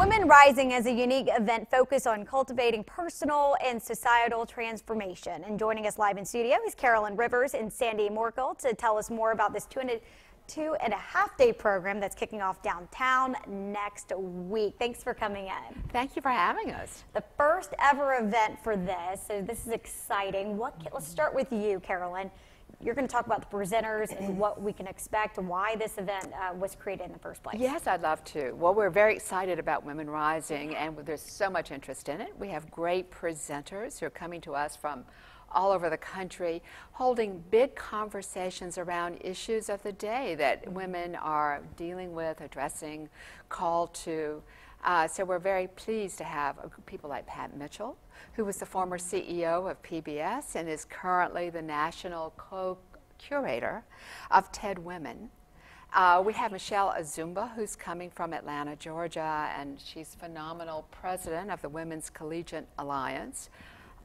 Women Rising is a unique event focused on cultivating personal and societal transformation. And joining us live in studio is Carolyn Rivers and Sandy Morkel to tell us more about this two and a, two and a half day program that's kicking off downtown next week. Thanks for coming in. Thank you for having us. The first ever event for this, so this is exciting. What? Let's start with you, Carolyn you're going to talk about the presenters and what we can expect, and why this event uh, was created in the first place. Yes, I'd love to. Well, we're very excited about Women Rising, and there's so much interest in it. We have great presenters who are coming to us from all over the country, holding big conversations around issues of the day that women are dealing with, addressing, called to. Uh, so we're very pleased to have people like Pat Mitchell, who was the former CEO of PBS and is currently the national co-curator of TED Women. Uh, we have Michelle Azumba, who's coming from Atlanta, Georgia, and she's phenomenal president of the Women's Collegiate Alliance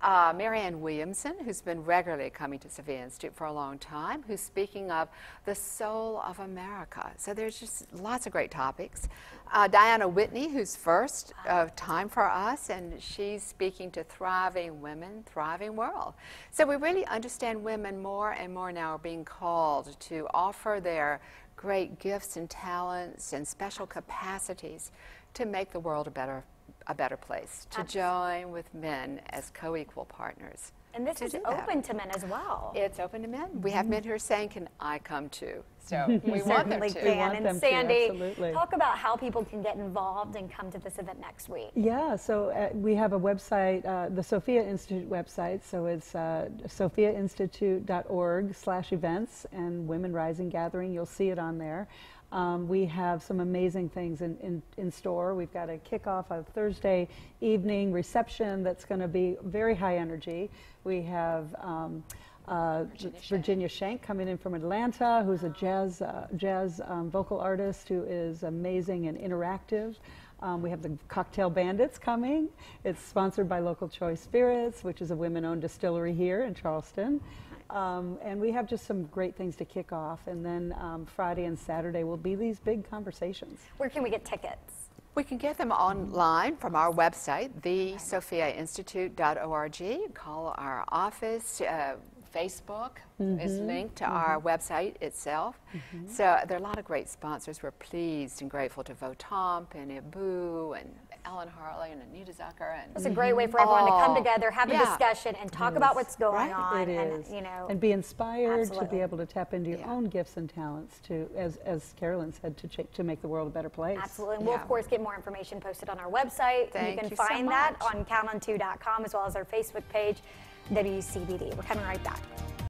uh, Marianne Williamson, who's been regularly coming to Sophia Institute for a long time, who's speaking of the soul of America. So there's just lots of great topics. Uh, Diana Whitney, who's first of time for us, and she's speaking to thriving women, thriving world. So we really understand women more and more now are being called to offer their great gifts and talents and special capacities to make the world a better a better place to join with men as co-equal partners. And this is open to men as well. It's open to men. We have men who are saying, "Can I come too?" So we want them to. Can. and Sandy, to, talk about how people can get involved and come to this event next week. Yeah, so uh, we have a website, uh, the Sophia Institute website. So it's uh, sophiainstitute.org/events and Women Rising Gathering. You'll see it on there. Um, we have some amazing things in, in, in, store. We've got a kickoff of Thursday evening reception that's going to be very high energy. We have um, uh, Virginia, Virginia Schenck. coming in from Atlanta, who's a jazz, uh, jazz um, vocal artist who is amazing and interactive. Um, we have the Cocktail Bandits coming. It's sponsored by Local Choice Spirits, which is a women owned distillery here in Charleston. Um, and we have just some great things to kick off. And then um, Friday and Saturday will be these big conversations. Where can we get tickets? We can get them online from our website, thesophiainstitute.org. Call our office. Uh, Facebook mm-hmm. is linked to mm-hmm. our website itself. Mm-hmm. So there are a lot of great sponsors. We're pleased and grateful to Votomp and Ibu and Ellen Harley and Anita Zucker. And it's a great way for everyone to come together, have yeah. a discussion, and talk about what's going right? on. It is. And, you know, and be inspired absolutely. to be able to tap into your yeah. own gifts and talents to, as, as Carolyn said, to, ch- to make the world a better place. Absolutely. And we'll, of course, get more information posted on our website. Thank you can you find so that on counton2.com as well as our Facebook page, WCBD. We're coming right back.